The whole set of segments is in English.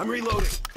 I'm reloading.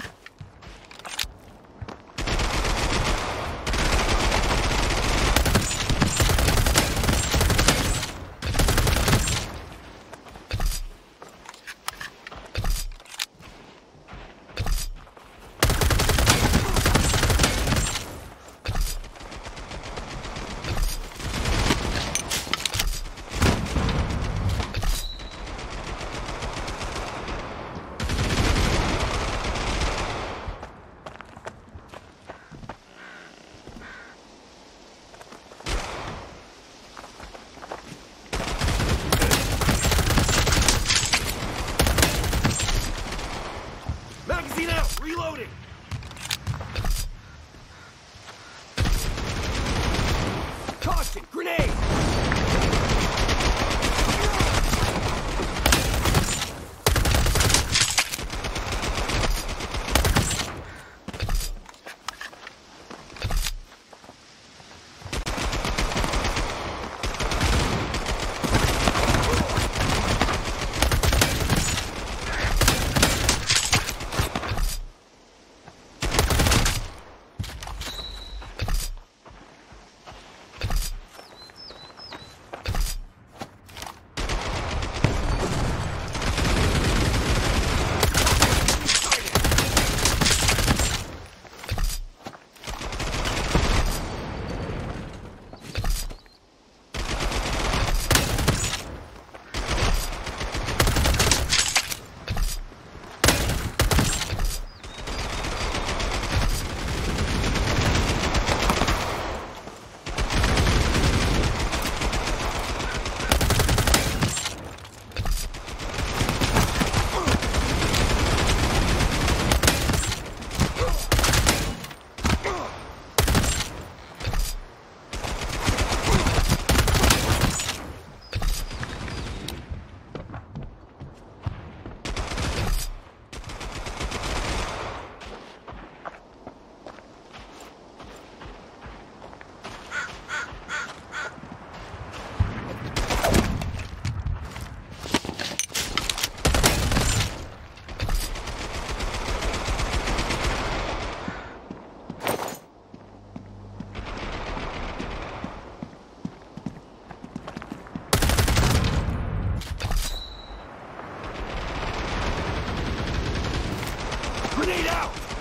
Grenade out!